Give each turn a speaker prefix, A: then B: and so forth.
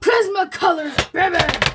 A: Prisma colors, baby!